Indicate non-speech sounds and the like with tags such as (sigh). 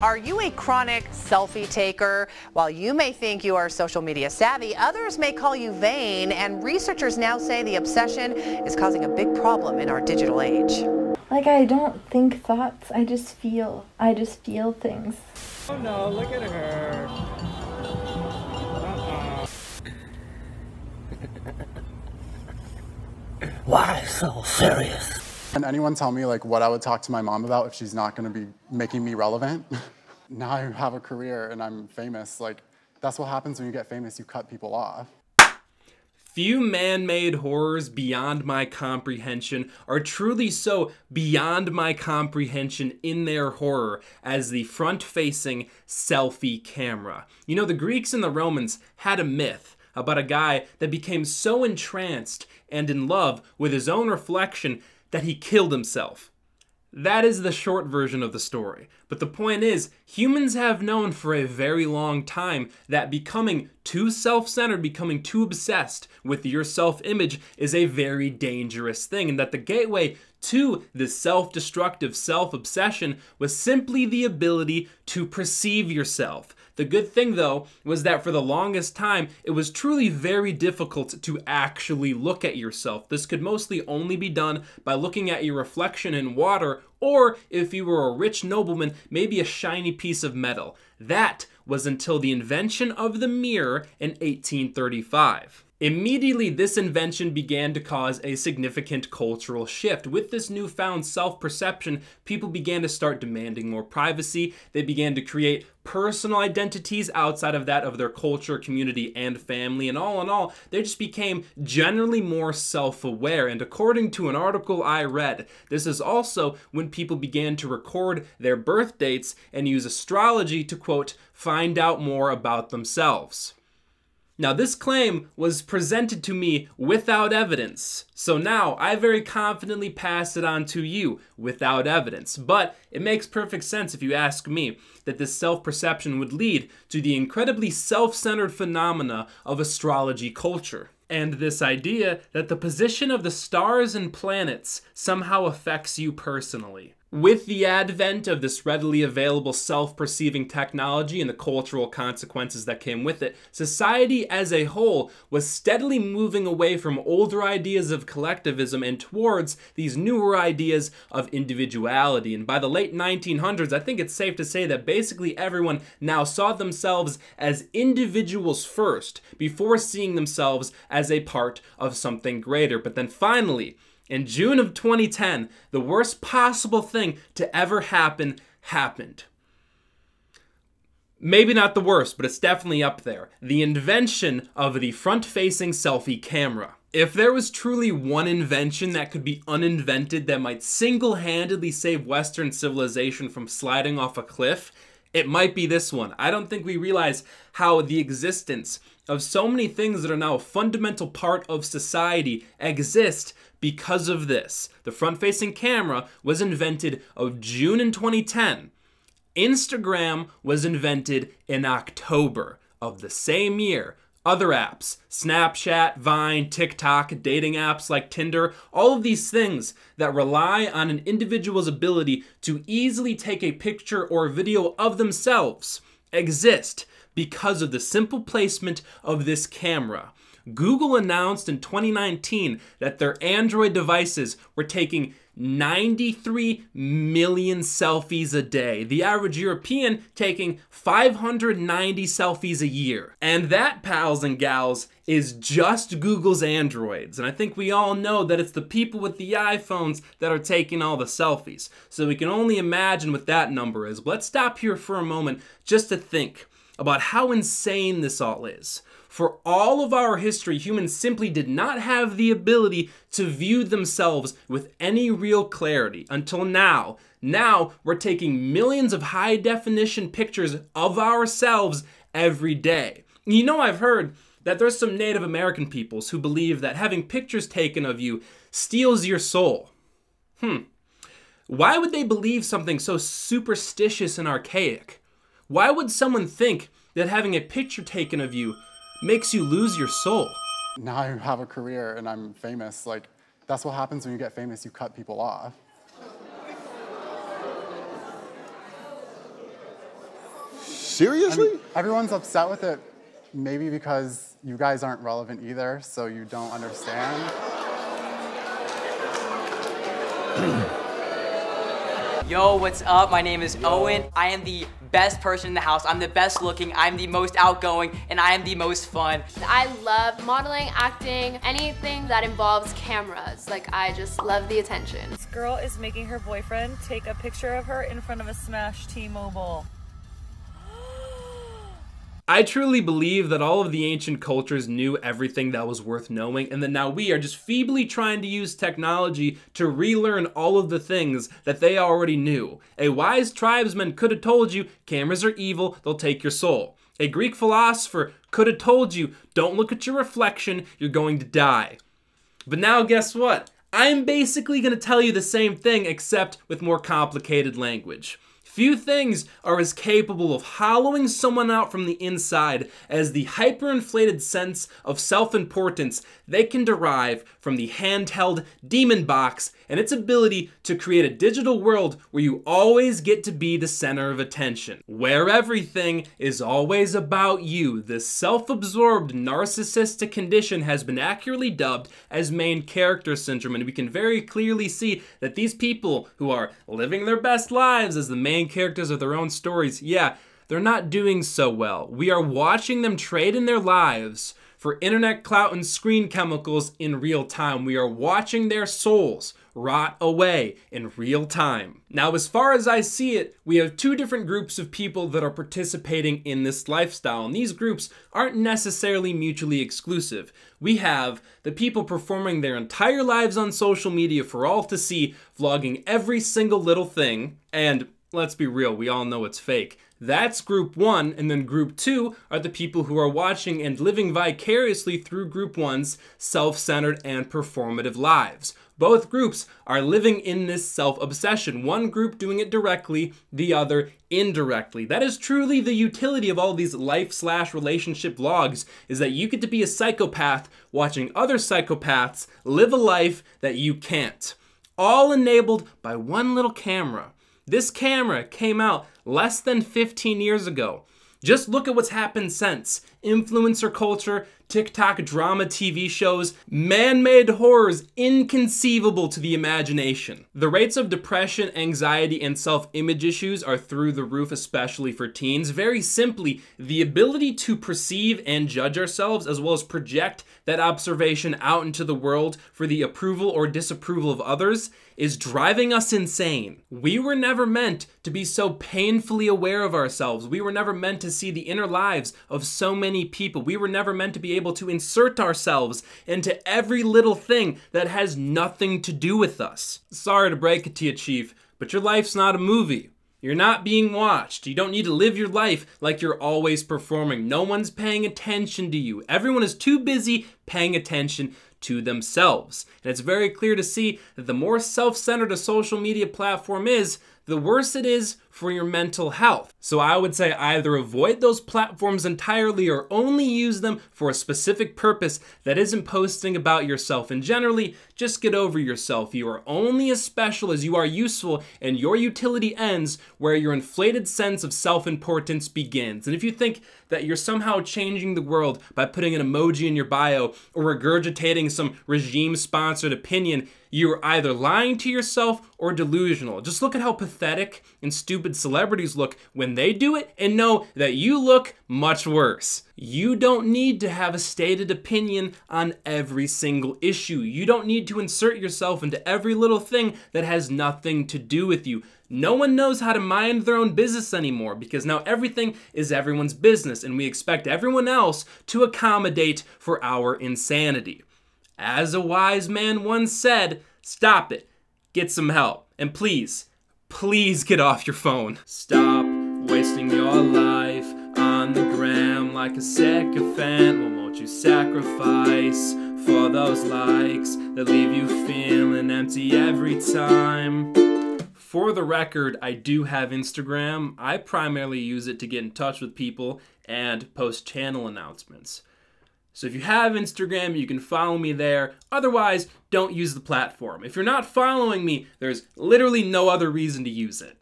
Are you a chronic selfie taker? While you may think you are social media savvy, others may call you vain, and researchers now say the obsession is causing a big problem in our digital age. Like, I don't think thoughts, I just feel. I just feel things. Oh no, look at her. Uh-uh. (laughs) Why so serious? Can anyone tell me like what I would talk to my mom about if she's not going to be making me relevant? (laughs) now I have a career and I'm famous. Like that's what happens when you get famous. You cut people off. Few man made horrors beyond my comprehension are truly so beyond my comprehension in their horror as the front facing selfie camera. You know, the Greeks and the Romans had a myth about a guy that became so entranced and in love with his own reflection that he killed himself. That is the short version of the story. But the point is, humans have known for a very long time that becoming too self centered, becoming too obsessed with your self image is a very dangerous thing, and that the gateway to this self destructive self obsession was simply the ability to perceive yourself. The good thing, though, was that for the longest time, it was truly very difficult to actually look at yourself. This could mostly only be done by looking at your reflection in water, or if you were a rich nobleman, maybe a shiny piece of metal. That was until the invention of the mirror in 1835. Immediately, this invention began to cause a significant cultural shift. With this newfound self perception, people began to start demanding more privacy. They began to create personal identities outside of that of their culture, community, and family. And all in all, they just became generally more self aware. And according to an article I read, this is also when people began to record their birth dates and use astrology to, quote, find out more about themselves. Now, this claim was presented to me without evidence, so now I very confidently pass it on to you without evidence. But it makes perfect sense if you ask me that this self perception would lead to the incredibly self centered phenomena of astrology culture. And this idea that the position of the stars and planets somehow affects you personally. With the advent of this readily available self perceiving technology and the cultural consequences that came with it, society as a whole was steadily moving away from older ideas of collectivism and towards these newer ideas of individuality. And by the late 1900s, I think it's safe to say that basically everyone now saw themselves as individuals first before seeing themselves as a part of something greater. But then finally, in June of 2010, the worst possible thing to ever happen happened. Maybe not the worst, but it's definitely up there. The invention of the front facing selfie camera. If there was truly one invention that could be uninvented that might single handedly save Western civilization from sliding off a cliff, it might be this one. I don't think we realize how the existence of so many things that are now a fundamental part of society exist because of this. The front facing camera was invented of June in 2010. Instagram was invented in October of the same year. Other apps, Snapchat, Vine, TikTok, dating apps like Tinder, all of these things that rely on an individual's ability to easily take a picture or video of themselves exist because of the simple placement of this camera. Google announced in 2019 that their Android devices were taking 93 million selfies a day. The average European taking 590 selfies a year. And that, pals and gals, is just Google's Androids. And I think we all know that it's the people with the iPhones that are taking all the selfies. So we can only imagine what that number is. But let's stop here for a moment just to think about how insane this all is. For all of our history, humans simply did not have the ability to view themselves with any real clarity until now. Now we're taking millions of high definition pictures of ourselves every day. You know, I've heard that there's some Native American peoples who believe that having pictures taken of you steals your soul. Hmm. Why would they believe something so superstitious and archaic? Why would someone think that having a picture taken of you makes you lose your soul. Now I have a career and I'm famous. Like, that's what happens when you get famous, you cut people off. Seriously? Everyone's upset with it, maybe because you guys aren't relevant either, so you don't understand. (clears throat) Yo, what's up? My name is Owen. I am the best person in the house. I'm the best looking, I'm the most outgoing, and I am the most fun. I love modeling, acting, anything that involves cameras. Like, I just love the attention. This girl is making her boyfriend take a picture of her in front of a Smash T-Mobile. I truly believe that all of the ancient cultures knew everything that was worth knowing, and that now we are just feebly trying to use technology to relearn all of the things that they already knew. A wise tribesman could have told you cameras are evil, they'll take your soul. A Greek philosopher could have told you don't look at your reflection, you're going to die. But now, guess what? I'm basically going to tell you the same thing, except with more complicated language. Few things are as capable of hollowing someone out from the inside as the hyperinflated sense of self importance they can derive from the handheld Demon Box and its ability to create a digital world where you always get to be the center of attention. Where everything is always about you. This self absorbed narcissistic condition has been accurately dubbed as main character syndrome, and we can very clearly see that these people who are living their best lives as the main characters of their own stories, yeah, they're not doing so well. We are watching them trade in their lives for internet clout and screen chemicals in real time. We are watching their souls rot away in real time. Now, as far as I see it, we have two different groups of people that are participating in this lifestyle, and these groups aren't necessarily mutually exclusive. We have the people performing their entire lives on social media for all to see, vlogging every single little thing, and let's be real, we all know it's fake. That's group one, and then group two are the people who are watching and living vicariously through group one's self centered and performative lives. Both groups are living in this self obsession, one group doing it directly, the other indirectly. That is truly the utility of all these life slash relationship vlogs, is that you get to be a psychopath watching other psychopaths live a life that you can't. All enabled by one little camera. This camera came out less than 15 years ago. Just look at what's happened since. Influencer culture, TikTok drama TV shows, man made horrors inconceivable to the imagination. The rates of depression, anxiety, and self image issues are through the roof, especially for teens. Very simply, the ability to perceive and judge ourselves, as well as project that observation out into the world for the approval or disapproval of others, is driving us insane. We were never meant to be so painfully aware of ourselves. We were never meant to see the inner lives of so many people. We were never meant to be able to insert ourselves into every little thing that has nothing to do with us. Sorry to break it to you, Chief, but your life's not a movie. You're not being watched. You don't need to live your life like you're always performing. No one's paying attention to you. Everyone is too busy paying attention to themselves. And it's very clear to see that the more self centered a social media platform is, the worse it is for your mental health. So I would say either avoid those platforms entirely or only use them for a specific purpose that isn't posting about yourself. And generally, just get over yourself. You are only as special as you are useful, and your utility ends where your inflated sense of self importance begins. And if you think that you're somehow changing the world by putting an emoji in your bio or regurgitating some regime sponsored opinion, you're either lying to yourself or delusional. Just look at how pathetic and stupid celebrities look when they do it and know that you look much worse. You don't need to have a stated opinion on every single issue. You don't need to insert yourself into every little thing that has nothing to do with you. No one knows how to mind their own business anymore because now everything is everyone's business and we expect everyone else to accommodate for our insanity. As a wise man once said, stop it, get some help, and please, please get off your phone. Stop wasting your life on the gram like a sycophant. Well, won't you sacrifice for those likes that leave you feeling empty every time? For the record, I do have Instagram. I primarily use it to get in touch with people and post channel announcements. So if you have Instagram, you can follow me there. Otherwise, don't use the platform. If you're not following me, there's literally no other reason to use it.